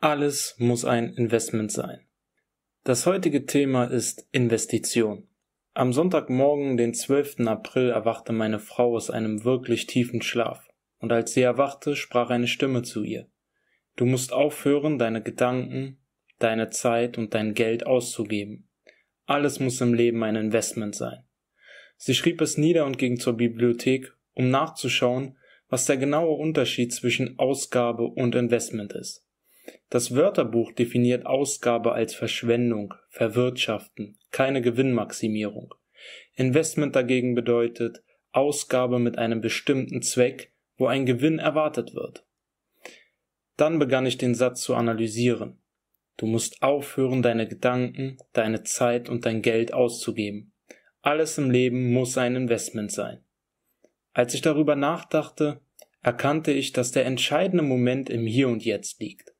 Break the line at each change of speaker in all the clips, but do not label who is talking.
Alles muss ein Investment sein. Das heutige Thema ist Investition. Am Sonntagmorgen, den 12. April, erwachte meine Frau aus einem wirklich tiefen Schlaf, und als sie erwachte, sprach eine Stimme zu ihr. Du musst aufhören, deine Gedanken, deine Zeit und dein Geld auszugeben. Alles muss im Leben ein Investment sein. Sie schrieb es nieder und ging zur Bibliothek, um nachzuschauen, was der genaue Unterschied zwischen Ausgabe und Investment ist. Das Wörterbuch definiert Ausgabe als Verschwendung, Verwirtschaften, keine Gewinnmaximierung. Investment dagegen bedeutet Ausgabe mit einem bestimmten Zweck, wo ein Gewinn erwartet wird. Dann begann ich den Satz zu analysieren. Du musst aufhören, deine Gedanken, deine Zeit und dein Geld auszugeben. Alles im Leben muss ein Investment sein. Als ich darüber nachdachte, erkannte ich, dass der entscheidende Moment im Hier und Jetzt liegt.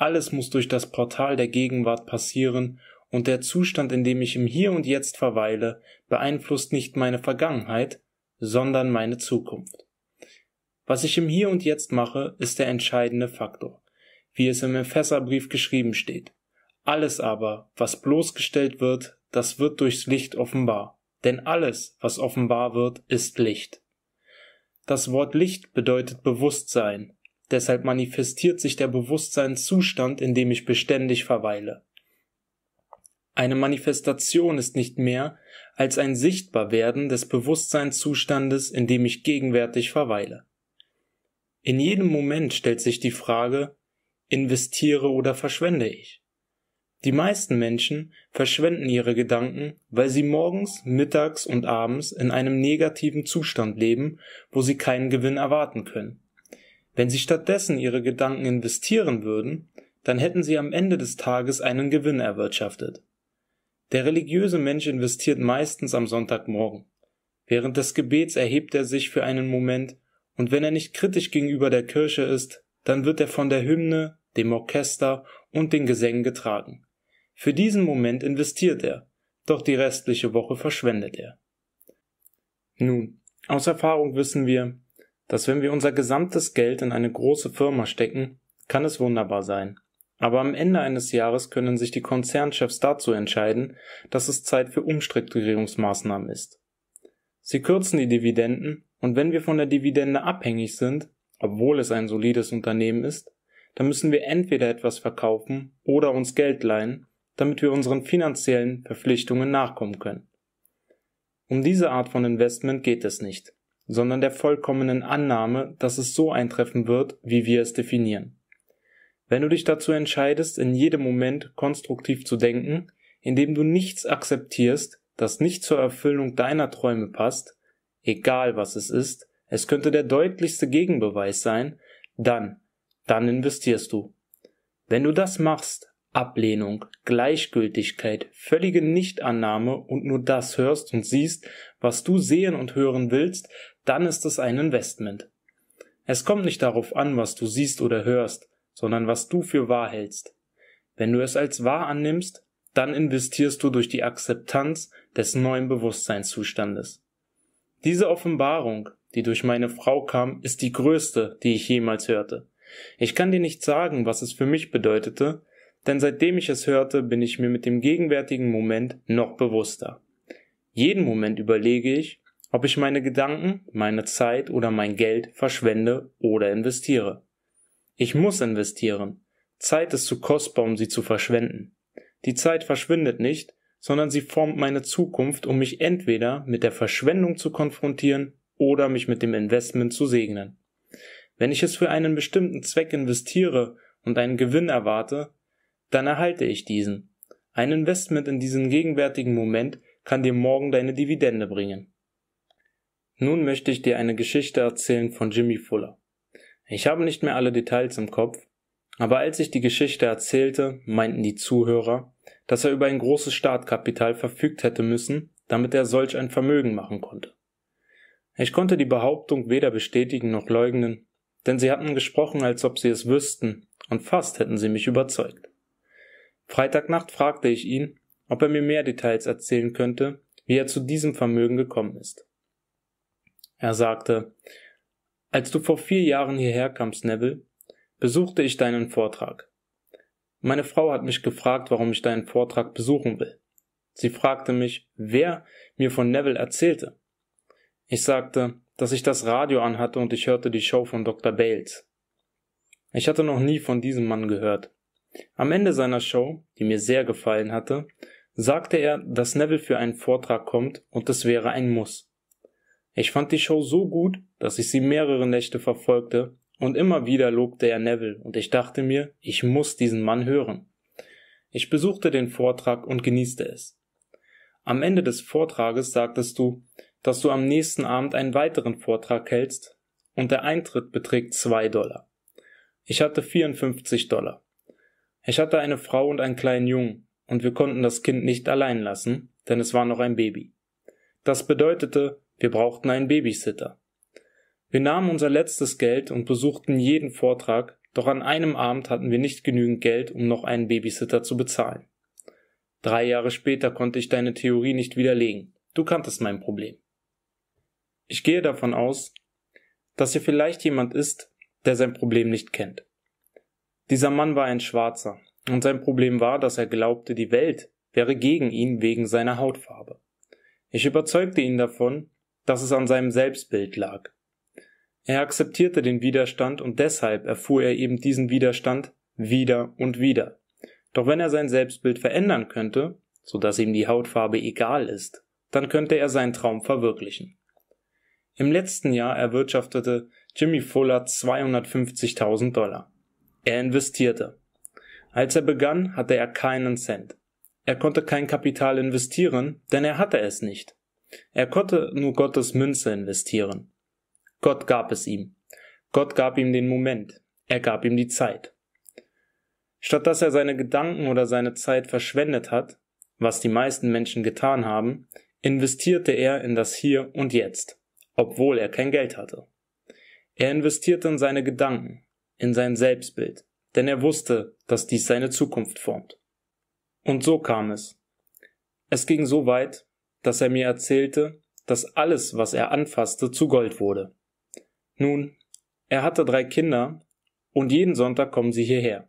Alles muss durch das Portal der Gegenwart passieren, und der Zustand, in dem ich im Hier und Jetzt verweile, beeinflusst nicht meine Vergangenheit, sondern meine Zukunft. Was ich im Hier und Jetzt mache, ist der entscheidende Faktor, wie es im Epheserbrief geschrieben steht. Alles aber, was bloßgestellt wird, das wird durchs Licht offenbar. Denn alles, was offenbar wird, ist Licht. Das Wort Licht bedeutet Bewusstsein, Deshalb manifestiert sich der Bewusstseinszustand, in dem ich beständig verweile. Eine Manifestation ist nicht mehr als ein Sichtbarwerden des Bewusstseinszustandes, in dem ich gegenwärtig verweile. In jedem Moment stellt sich die Frage, investiere oder verschwende ich? Die meisten Menschen verschwenden ihre Gedanken, weil sie morgens, mittags und abends in einem negativen Zustand leben, wo sie keinen Gewinn erwarten können. Wenn Sie stattdessen Ihre Gedanken investieren würden, dann hätten Sie am Ende des Tages einen Gewinn erwirtschaftet. Der religiöse Mensch investiert meistens am Sonntagmorgen. Während des Gebets erhebt er sich für einen Moment, und wenn er nicht kritisch gegenüber der Kirche ist, dann wird er von der Hymne, dem Orchester und den Gesängen getragen. Für diesen Moment investiert er, doch die restliche Woche verschwendet er. Nun, aus Erfahrung wissen wir, dass wenn wir unser gesamtes Geld in eine große Firma stecken, kann es wunderbar sein. Aber am Ende eines Jahres können sich die Konzernchefs dazu entscheiden, dass es Zeit für Umstrukturierungsmaßnahmen ist. Sie kürzen die Dividenden und wenn wir von der Dividende abhängig sind, obwohl es ein solides Unternehmen ist, dann müssen wir entweder etwas verkaufen oder uns Geld leihen, damit wir unseren finanziellen Verpflichtungen nachkommen können. Um diese Art von Investment geht es nicht sondern der vollkommenen Annahme, dass es so eintreffen wird, wie wir es definieren. Wenn du dich dazu entscheidest, in jedem Moment konstruktiv zu denken, indem du nichts akzeptierst, das nicht zur Erfüllung deiner Träume passt, egal was es ist, es könnte der deutlichste Gegenbeweis sein, dann, dann investierst du. Wenn du das machst, Ablehnung, Gleichgültigkeit, völlige Nichtannahme und nur das hörst und siehst, was du sehen und hören willst, dann ist es ein Investment. Es kommt nicht darauf an, was du siehst oder hörst, sondern was du für wahr hältst. Wenn du es als wahr annimmst, dann investierst du durch die Akzeptanz des neuen Bewusstseinszustandes. Diese Offenbarung, die durch meine Frau kam, ist die größte, die ich jemals hörte. Ich kann dir nicht sagen, was es für mich bedeutete, denn seitdem ich es hörte, bin ich mir mit dem gegenwärtigen Moment noch bewusster. Jeden Moment überlege ich, ob ich meine Gedanken, meine Zeit oder mein Geld verschwende oder investiere. Ich muss investieren. Zeit ist zu kostbar, um sie zu verschwenden. Die Zeit verschwindet nicht, sondern sie formt meine Zukunft, um mich entweder mit der Verschwendung zu konfrontieren oder mich mit dem Investment zu segnen. Wenn ich es für einen bestimmten Zweck investiere und einen Gewinn erwarte, dann erhalte ich diesen. Ein Investment in diesen gegenwärtigen Moment kann dir morgen deine Dividende bringen. Nun möchte ich dir eine Geschichte erzählen von Jimmy Fuller. Ich habe nicht mehr alle Details im Kopf, aber als ich die Geschichte erzählte, meinten die Zuhörer, dass er über ein großes Startkapital verfügt hätte müssen, damit er solch ein Vermögen machen konnte. Ich konnte die Behauptung weder bestätigen noch leugnen, denn sie hatten gesprochen, als ob sie es wüssten, und fast hätten sie mich überzeugt. Freitagnacht fragte ich ihn, ob er mir mehr Details erzählen könnte, wie er zu diesem Vermögen gekommen ist. Er sagte, als du vor vier Jahren hierher kamst, Neville, besuchte ich deinen Vortrag. Meine Frau hat mich gefragt, warum ich deinen Vortrag besuchen will. Sie fragte mich, wer mir von Neville erzählte. Ich sagte, dass ich das Radio anhatte und ich hörte die Show von Dr. Bales. Ich hatte noch nie von diesem Mann gehört. Am Ende seiner Show, die mir sehr gefallen hatte, sagte er, dass Neville für einen Vortrag kommt und es wäre ein Muss. Ich fand die Show so gut, dass ich sie mehrere Nächte verfolgte und immer wieder lobte er Neville und ich dachte mir, ich muss diesen Mann hören. Ich besuchte den Vortrag und genießte es. Am Ende des Vortrages sagtest du, dass du am nächsten Abend einen weiteren Vortrag hältst und der Eintritt beträgt zwei Dollar. Ich hatte 54 Dollar. Ich hatte eine Frau und einen kleinen Jungen und wir konnten das Kind nicht allein lassen, denn es war noch ein Baby. Das bedeutete, wir brauchten einen Babysitter. Wir nahmen unser letztes Geld und besuchten jeden Vortrag, doch an einem Abend hatten wir nicht genügend Geld, um noch einen Babysitter zu bezahlen. Drei Jahre später konnte ich deine Theorie nicht widerlegen. Du kanntest mein Problem. Ich gehe davon aus, dass hier vielleicht jemand ist, der sein Problem nicht kennt. Dieser Mann war ein Schwarzer, und sein Problem war, dass er glaubte, die Welt wäre gegen ihn wegen seiner Hautfarbe. Ich überzeugte ihn davon, dass es an seinem Selbstbild lag. Er akzeptierte den Widerstand und deshalb erfuhr er eben diesen Widerstand wieder und wieder. Doch wenn er sein Selbstbild verändern könnte, so dass ihm die Hautfarbe egal ist, dann könnte er seinen Traum verwirklichen. Im letzten Jahr erwirtschaftete Jimmy Fuller 250.000 Dollar. Er investierte. Als er begann, hatte er keinen Cent. Er konnte kein Kapital investieren, denn er hatte es nicht. Er konnte nur Gottes Münze investieren. Gott gab es ihm. Gott gab ihm den Moment. Er gab ihm die Zeit. Statt dass er seine Gedanken oder seine Zeit verschwendet hat, was die meisten Menschen getan haben, investierte er in das Hier und Jetzt, obwohl er kein Geld hatte. Er investierte in seine Gedanken, in sein Selbstbild, denn er wusste, dass dies seine Zukunft formt. Und so kam es. Es ging so weit, dass er mir erzählte, dass alles, was er anfasste, zu Gold wurde. Nun, er hatte drei Kinder, und jeden Sonntag kommen sie hierher.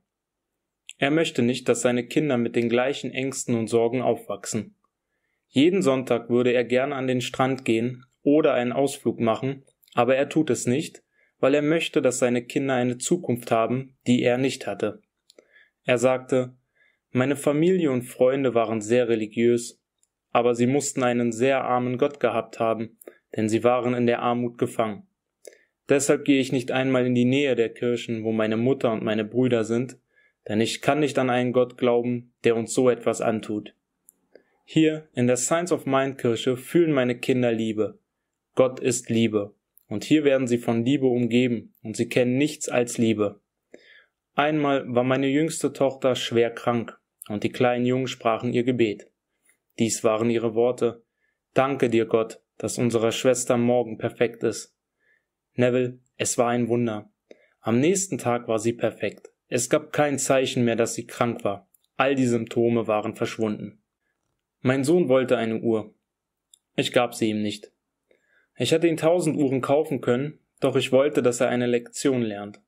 Er möchte nicht, dass seine Kinder mit den gleichen Ängsten und Sorgen aufwachsen. Jeden Sonntag würde er gerne an den Strand gehen oder einen Ausflug machen, aber er tut es nicht, weil er möchte, dass seine Kinder eine Zukunft haben, die er nicht hatte. Er sagte, meine Familie und Freunde waren sehr religiös, aber sie mussten einen sehr armen Gott gehabt haben, denn sie waren in der Armut gefangen. Deshalb gehe ich nicht einmal in die Nähe der Kirchen, wo meine Mutter und meine Brüder sind, denn ich kann nicht an einen Gott glauben, der uns so etwas antut. Hier in der Science of Mind Kirche fühlen meine Kinder Liebe. Gott ist Liebe. Und hier werden sie von Liebe umgeben, und sie kennen nichts als Liebe. Einmal war meine jüngste Tochter schwer krank, und die kleinen Jungen sprachen ihr Gebet. Dies waren ihre Worte. Danke dir, Gott, dass unsere Schwester morgen perfekt ist. Neville, es war ein Wunder. Am nächsten Tag war sie perfekt. Es gab kein Zeichen mehr, dass sie krank war. All die Symptome waren verschwunden. Mein Sohn wollte eine Uhr. Ich gab sie ihm nicht. Ich hätte ihn tausend Uhren kaufen können, doch ich wollte, dass er eine Lektion lernt.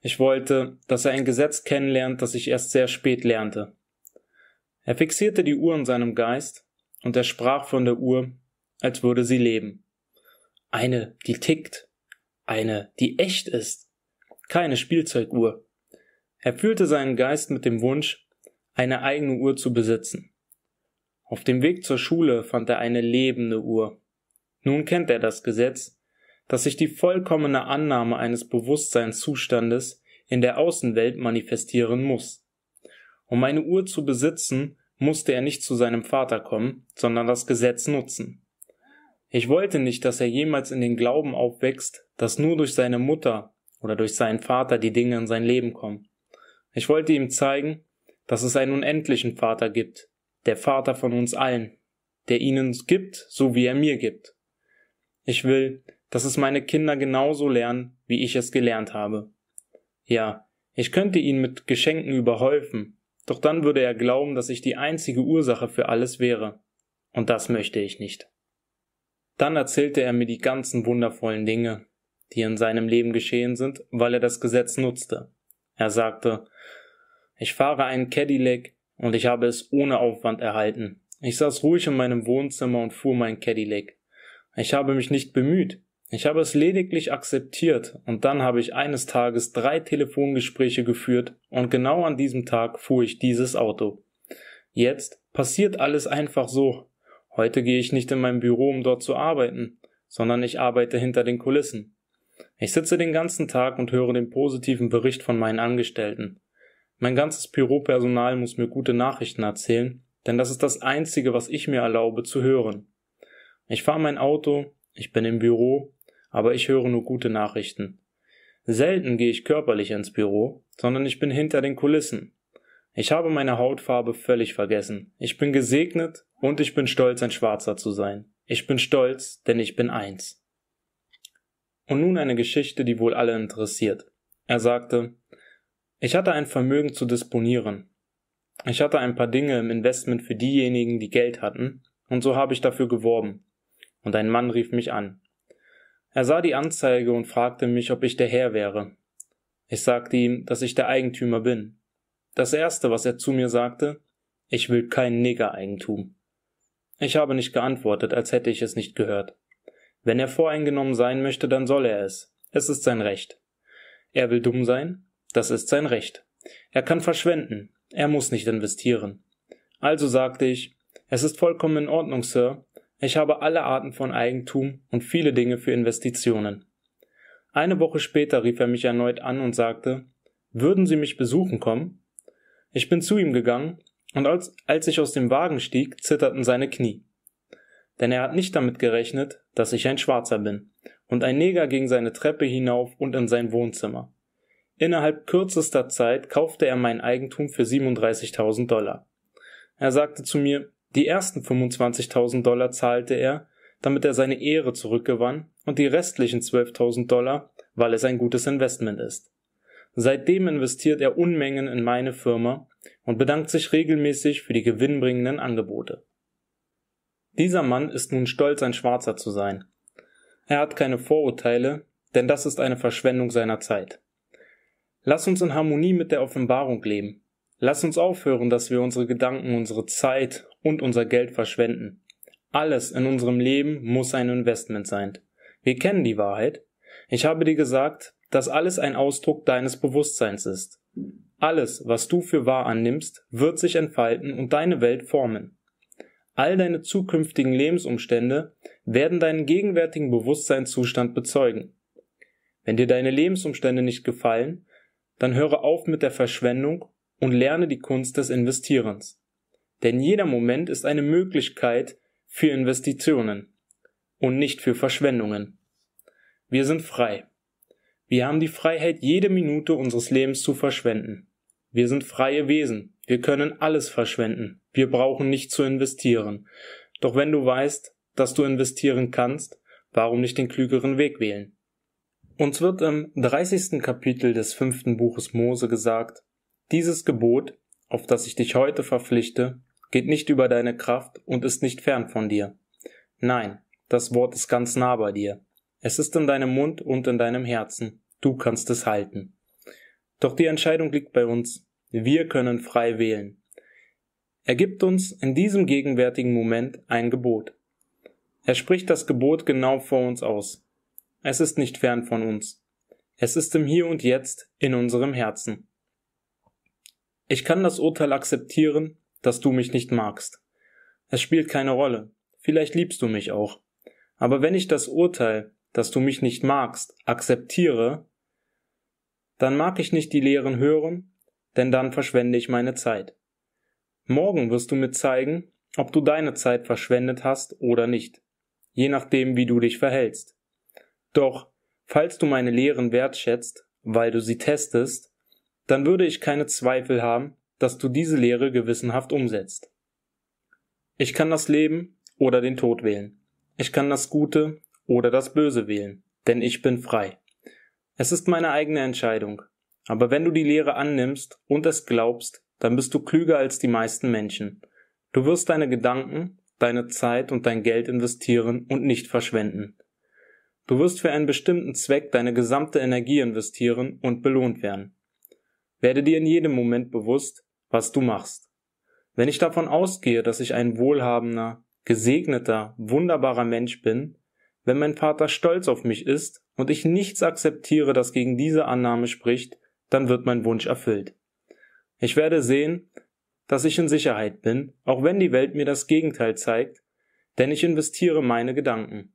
Ich wollte, dass er ein Gesetz kennenlernt, das ich erst sehr spät lernte. Er fixierte die Uhr in seinem Geist, und er sprach von der Uhr, als würde sie leben. Eine, die tickt, eine, die echt ist, keine Spielzeuguhr. Er fühlte seinen Geist mit dem Wunsch, eine eigene Uhr zu besitzen. Auf dem Weg zur Schule fand er eine lebende Uhr. Nun kennt er das Gesetz, dass sich die vollkommene Annahme eines Bewusstseinszustandes in der Außenwelt manifestieren muss. Um eine Uhr zu besitzen, musste er nicht zu seinem Vater kommen, sondern das Gesetz nutzen. Ich wollte nicht, dass er jemals in den Glauben aufwächst, dass nur durch seine Mutter oder durch seinen Vater die Dinge in sein Leben kommen. Ich wollte ihm zeigen, dass es einen unendlichen Vater gibt, der Vater von uns allen, der ihnen gibt, so wie er mir gibt. Ich will, dass es meine Kinder genauso lernen, wie ich es gelernt habe. Ja, ich könnte ihn mit Geschenken überhäufen, doch dann würde er glauben, dass ich die einzige Ursache für alles wäre. Und das möchte ich nicht. Dann erzählte er mir die ganzen wundervollen Dinge, die in seinem Leben geschehen sind, weil er das Gesetz nutzte. Er sagte, Ich fahre einen Cadillac und ich habe es ohne Aufwand erhalten. Ich saß ruhig in meinem Wohnzimmer und fuhr mein Cadillac. Ich habe mich nicht bemüht. Ich habe es lediglich akzeptiert und dann habe ich eines Tages drei Telefongespräche geführt und genau an diesem Tag fuhr ich dieses Auto. Jetzt passiert alles einfach so. Heute gehe ich nicht in mein Büro, um dort zu arbeiten, sondern ich arbeite hinter den Kulissen. Ich sitze den ganzen Tag und höre den positiven Bericht von meinen Angestellten. Mein ganzes Büropersonal muss mir gute Nachrichten erzählen, denn das ist das Einzige, was ich mir erlaube zu hören. Ich fahre mein Auto, ich bin im Büro, aber ich höre nur gute Nachrichten. Selten gehe ich körperlich ins Büro, sondern ich bin hinter den Kulissen. Ich habe meine Hautfarbe völlig vergessen. Ich bin gesegnet und ich bin stolz, ein Schwarzer zu sein. Ich bin stolz, denn ich bin eins. Und nun eine Geschichte, die wohl alle interessiert. Er sagte, ich hatte ein Vermögen zu disponieren. Ich hatte ein paar Dinge im Investment für diejenigen, die Geld hatten, und so habe ich dafür geworben. Und ein Mann rief mich an. Er sah die Anzeige und fragte mich, ob ich der Herr wäre. Ich sagte ihm, dass ich der Eigentümer bin. Das erste, was er zu mir sagte, ich will kein Negereigentum. Ich habe nicht geantwortet, als hätte ich es nicht gehört. Wenn er voreingenommen sein möchte, dann soll er es. Es ist sein Recht. Er will dumm sein, das ist sein Recht. Er kann verschwenden, er muss nicht investieren. Also sagte ich, es ist vollkommen in Ordnung, Sir, ich habe alle Arten von Eigentum und viele Dinge für Investitionen. Eine Woche später rief er mich erneut an und sagte, würden Sie mich besuchen kommen? Ich bin zu ihm gegangen, und als, als ich aus dem Wagen stieg, zitterten seine Knie. Denn er hat nicht damit gerechnet, dass ich ein Schwarzer bin, und ein Neger ging seine Treppe hinauf und in sein Wohnzimmer. Innerhalb kürzester Zeit kaufte er mein Eigentum für 37.000 Dollar. Er sagte zu mir, die ersten 25.000 Dollar zahlte er, damit er seine Ehre zurückgewann, und die restlichen 12.000 Dollar, weil es ein gutes Investment ist. Seitdem investiert er Unmengen in meine Firma und bedankt sich regelmäßig für die gewinnbringenden Angebote. Dieser Mann ist nun stolz, ein Schwarzer zu sein. Er hat keine Vorurteile, denn das ist eine Verschwendung seiner Zeit. Lass uns in Harmonie mit der Offenbarung leben. Lass uns aufhören, dass wir unsere Gedanken, unsere Zeit und unser Geld verschwenden. Alles in unserem Leben muss ein Investment sein. Wir kennen die Wahrheit. Ich habe dir gesagt, dass alles ein Ausdruck deines Bewusstseins ist. Alles, was du für wahr annimmst, wird sich entfalten und deine Welt formen. All deine zukünftigen Lebensumstände werden deinen gegenwärtigen Bewusstseinszustand bezeugen. Wenn dir deine Lebensumstände nicht gefallen, dann höre auf mit der Verschwendung und lerne die Kunst des Investierens. Denn jeder Moment ist eine Möglichkeit für Investitionen und nicht für Verschwendungen. Wir sind frei. Wir haben die Freiheit, jede Minute unseres Lebens zu verschwenden. Wir sind freie Wesen. Wir können alles verschwenden. Wir brauchen nicht zu investieren. Doch wenn du weißt, dass du investieren kannst, warum nicht den klügeren Weg wählen? Uns wird im 30. Kapitel des fünften Buches Mose gesagt, dieses Gebot, auf das ich dich heute verpflichte, geht nicht über deine Kraft und ist nicht fern von dir. Nein, das Wort ist ganz nah bei dir. Es ist in deinem Mund und in deinem Herzen. Du kannst es halten. Doch die Entscheidung liegt bei uns. Wir können frei wählen. Er gibt uns in diesem gegenwärtigen Moment ein Gebot. Er spricht das Gebot genau vor uns aus. Es ist nicht fern von uns. Es ist im Hier und Jetzt in unserem Herzen. Ich kann das Urteil akzeptieren, dass du mich nicht magst. Es spielt keine Rolle. Vielleicht liebst du mich auch. Aber wenn ich das Urteil, dass du mich nicht magst, akzeptiere, dann mag ich nicht die Lehren hören, denn dann verschwende ich meine Zeit. Morgen wirst du mir zeigen, ob du deine Zeit verschwendet hast oder nicht, je nachdem, wie du dich verhältst. Doch, falls du meine Lehren wertschätzt, weil du sie testest, dann würde ich keine Zweifel haben, dass du diese Lehre gewissenhaft umsetzt. Ich kann das Leben oder den Tod wählen. Ich kann das Gute oder das Böse wählen, denn ich bin frei. Es ist meine eigene Entscheidung. Aber wenn du die Lehre annimmst und es glaubst, dann bist du klüger als die meisten Menschen. Du wirst deine Gedanken, deine Zeit und dein Geld investieren und nicht verschwenden. Du wirst für einen bestimmten Zweck deine gesamte Energie investieren und belohnt werden. Werde dir in jedem Moment bewusst, was du machst. Wenn ich davon ausgehe, dass ich ein wohlhabender, gesegneter, wunderbarer Mensch bin, wenn mein Vater stolz auf mich ist und ich nichts akzeptiere, das gegen diese Annahme spricht, dann wird mein Wunsch erfüllt. Ich werde sehen, dass ich in Sicherheit bin, auch wenn die Welt mir das Gegenteil zeigt, denn ich investiere meine Gedanken.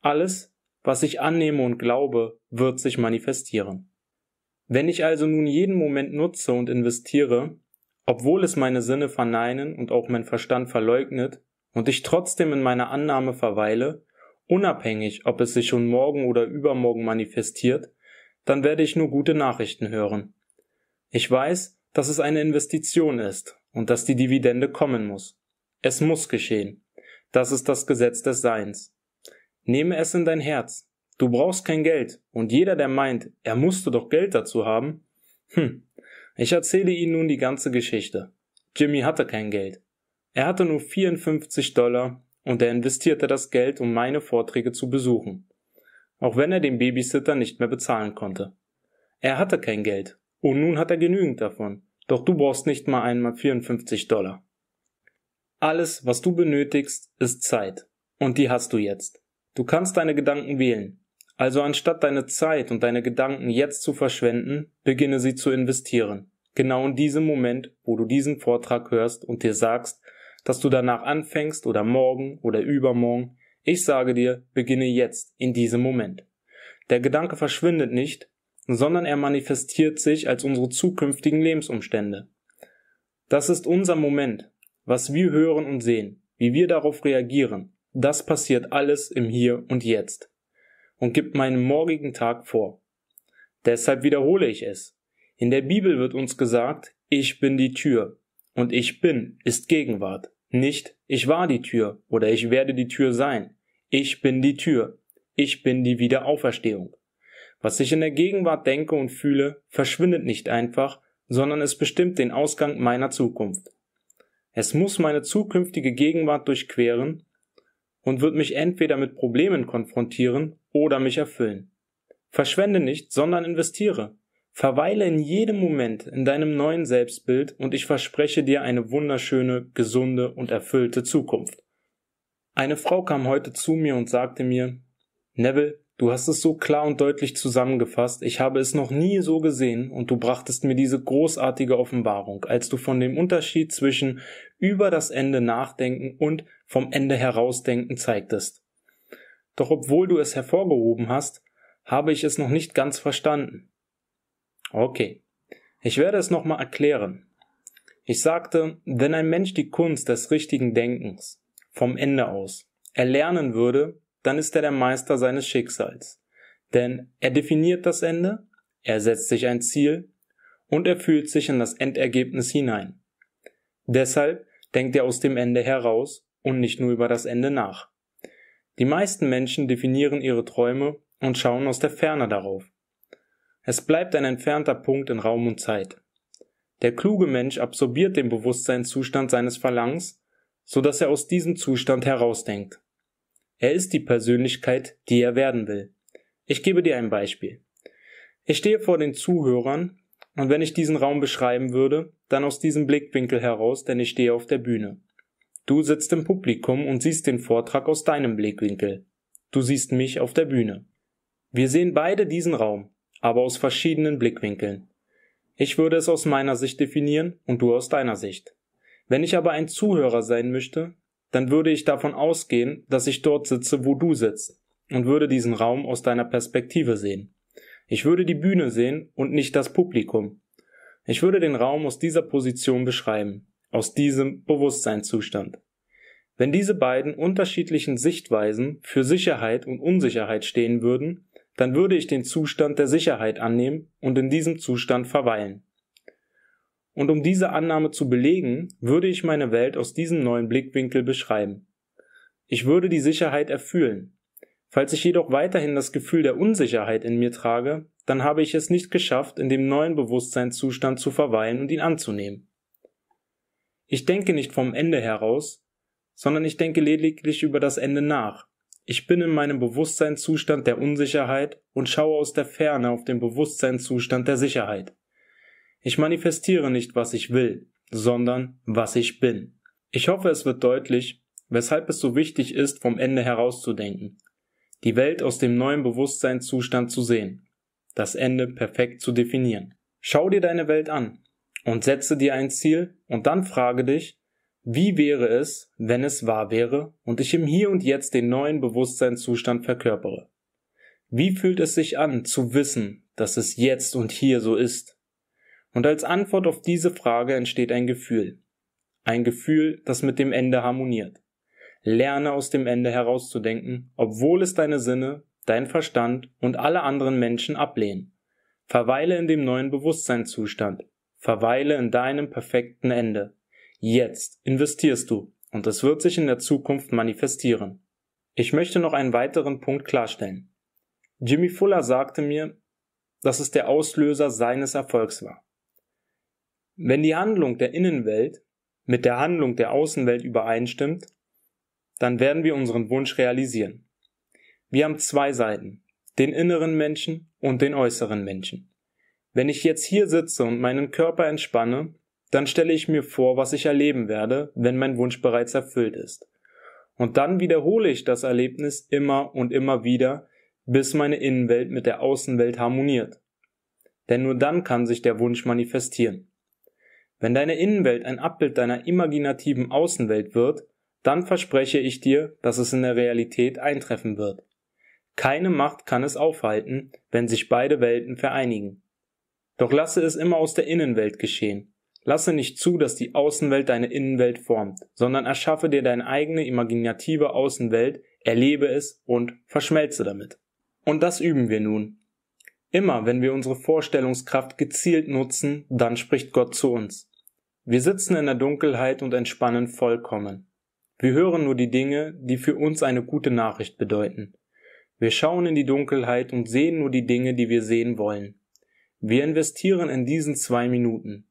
Alles, was ich annehme und glaube, wird sich manifestieren. Wenn ich also nun jeden Moment nutze und investiere, obwohl es meine Sinne verneinen und auch mein Verstand verleugnet, und ich trotzdem in meiner Annahme verweile, unabhängig ob es sich schon morgen oder übermorgen manifestiert, dann werde ich nur gute Nachrichten hören. Ich weiß, dass es eine Investition ist und dass die Dividende kommen muss. Es muss geschehen. Das ist das Gesetz des Seins. Nehme es in dein Herz. Du brauchst kein Geld, und jeder, der meint, er musste doch Geld dazu haben, hm, ich erzähle Ihnen nun die ganze Geschichte. Jimmy hatte kein Geld. Er hatte nur 54 Dollar und er investierte das Geld, um meine Vorträge zu besuchen, auch wenn er den Babysitter nicht mehr bezahlen konnte. Er hatte kein Geld und nun hat er genügend davon, doch du brauchst nicht mal einmal 54 Dollar. Alles, was du benötigst, ist Zeit und die hast du jetzt. Du kannst deine Gedanken wählen. Also anstatt deine Zeit und deine Gedanken jetzt zu verschwenden, beginne sie zu investieren. Genau in diesem Moment, wo du diesen Vortrag hörst und dir sagst, dass du danach anfängst oder morgen oder übermorgen. Ich sage dir, beginne jetzt, in diesem Moment. Der Gedanke verschwindet nicht, sondern er manifestiert sich als unsere zukünftigen Lebensumstände. Das ist unser Moment, was wir hören und sehen, wie wir darauf reagieren. Das passiert alles im Hier und Jetzt und gibt meinen morgigen Tag vor. Deshalb wiederhole ich es. In der Bibel wird uns gesagt, ich bin die Tür und ich bin ist Gegenwart. Nicht, ich war die Tür oder ich werde die Tür sein. Ich bin die Tür. Ich bin die Wiederauferstehung. Was ich in der Gegenwart denke und fühle, verschwindet nicht einfach, sondern es bestimmt den Ausgang meiner Zukunft. Es muss meine zukünftige Gegenwart durchqueren und wird mich entweder mit Problemen konfrontieren oder mich erfüllen. Verschwende nicht, sondern investiere. Verweile in jedem Moment in deinem neuen Selbstbild und ich verspreche dir eine wunderschöne, gesunde und erfüllte Zukunft. Eine Frau kam heute zu mir und sagte mir, Neville, du hast es so klar und deutlich zusammengefasst, ich habe es noch nie so gesehen und du brachtest mir diese großartige Offenbarung, als du von dem Unterschied zwischen über das Ende nachdenken und vom Ende herausdenken zeigtest. Doch obwohl du es hervorgehoben hast, habe ich es noch nicht ganz verstanden. Okay. Ich werde es nochmal erklären. Ich sagte, wenn ein Mensch die Kunst des richtigen Denkens vom Ende aus erlernen würde, dann ist er der Meister seines Schicksals. Denn er definiert das Ende, er setzt sich ein Ziel und er fühlt sich in das Endergebnis hinein. Deshalb denkt er aus dem Ende heraus und nicht nur über das Ende nach. Die meisten Menschen definieren ihre Träume und schauen aus der Ferne darauf. Es bleibt ein entfernter Punkt in Raum und Zeit. Der kluge Mensch absorbiert den Bewusstseinszustand seines Verlangens, so dass er aus diesem Zustand herausdenkt. Er ist die Persönlichkeit, die er werden will. Ich gebe dir ein Beispiel. Ich stehe vor den Zuhörern, und wenn ich diesen Raum beschreiben würde, dann aus diesem Blickwinkel heraus, denn ich stehe auf der Bühne. Du sitzt im Publikum und siehst den Vortrag aus deinem Blickwinkel. Du siehst mich auf der Bühne. Wir sehen beide diesen Raum aber aus verschiedenen Blickwinkeln. Ich würde es aus meiner Sicht definieren und du aus deiner Sicht. Wenn ich aber ein Zuhörer sein möchte, dann würde ich davon ausgehen, dass ich dort sitze, wo du sitzt, und würde diesen Raum aus deiner Perspektive sehen. Ich würde die Bühne sehen und nicht das Publikum. Ich würde den Raum aus dieser Position beschreiben, aus diesem Bewusstseinszustand. Wenn diese beiden unterschiedlichen Sichtweisen für Sicherheit und Unsicherheit stehen würden, dann würde ich den Zustand der Sicherheit annehmen und in diesem Zustand verweilen. Und um diese Annahme zu belegen, würde ich meine Welt aus diesem neuen Blickwinkel beschreiben. Ich würde die Sicherheit erfüllen. Falls ich jedoch weiterhin das Gefühl der Unsicherheit in mir trage, dann habe ich es nicht geschafft, in dem neuen Bewusstseinszustand zu verweilen und ihn anzunehmen. Ich denke nicht vom Ende heraus, sondern ich denke lediglich über das Ende nach, ich bin in meinem Bewusstseinszustand der Unsicherheit und schaue aus der Ferne auf den Bewusstseinszustand der Sicherheit. Ich manifestiere nicht, was ich will, sondern was ich bin. Ich hoffe, es wird deutlich, weshalb es so wichtig ist, vom Ende herauszudenken, die Welt aus dem neuen Bewusstseinszustand zu sehen, das Ende perfekt zu definieren. Schau dir deine Welt an und setze dir ein Ziel und dann frage dich, wie wäre es, wenn es wahr wäre und ich im Hier und Jetzt den neuen Bewusstseinszustand verkörpere? Wie fühlt es sich an, zu wissen, dass es jetzt und hier so ist? Und als Antwort auf diese Frage entsteht ein Gefühl. Ein Gefühl, das mit dem Ende harmoniert. Lerne aus dem Ende herauszudenken, obwohl es deine Sinne, dein Verstand und alle anderen Menschen ablehnen. Verweile in dem neuen Bewusstseinszustand. Verweile in deinem perfekten Ende. Jetzt investierst du und es wird sich in der Zukunft manifestieren. Ich möchte noch einen weiteren Punkt klarstellen. Jimmy Fuller sagte mir, dass es der Auslöser seines Erfolgs war. Wenn die Handlung der Innenwelt mit der Handlung der Außenwelt übereinstimmt, dann werden wir unseren Wunsch realisieren. Wir haben zwei Seiten, den inneren Menschen und den äußeren Menschen. Wenn ich jetzt hier sitze und meinen Körper entspanne, dann stelle ich mir vor, was ich erleben werde, wenn mein Wunsch bereits erfüllt ist. Und dann wiederhole ich das Erlebnis immer und immer wieder, bis meine Innenwelt mit der Außenwelt harmoniert. Denn nur dann kann sich der Wunsch manifestieren. Wenn deine Innenwelt ein Abbild deiner imaginativen Außenwelt wird, dann verspreche ich dir, dass es in der Realität eintreffen wird. Keine Macht kann es aufhalten, wenn sich beide Welten vereinigen. Doch lasse es immer aus der Innenwelt geschehen. Lasse nicht zu, dass die Außenwelt deine Innenwelt formt, sondern erschaffe dir deine eigene imaginative Außenwelt, erlebe es und verschmelze damit. Und das üben wir nun. Immer wenn wir unsere Vorstellungskraft gezielt nutzen, dann spricht Gott zu uns. Wir sitzen in der Dunkelheit und entspannen vollkommen. Wir hören nur die Dinge, die für uns eine gute Nachricht bedeuten. Wir schauen in die Dunkelheit und sehen nur die Dinge, die wir sehen wollen. Wir investieren in diesen zwei Minuten.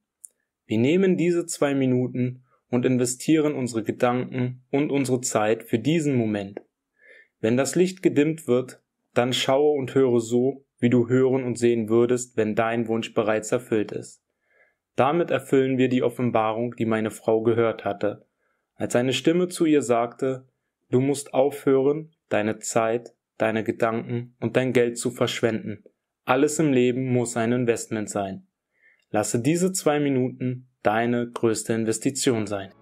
Wir nehmen diese zwei Minuten und investieren unsere Gedanken und unsere Zeit für diesen Moment. Wenn das Licht gedimmt wird, dann schaue und höre so, wie du hören und sehen würdest, wenn dein Wunsch bereits erfüllt ist. Damit erfüllen wir die Offenbarung, die meine Frau gehört hatte, als eine Stimme zu ihr sagte, du musst aufhören, deine Zeit, deine Gedanken und dein Geld zu verschwenden. Alles im Leben muss ein Investment sein. Lasse diese zwei Minuten deine größte Investition sein.